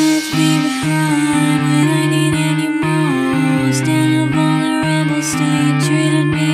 left me behind I needed you. And a vulnerable state treated me.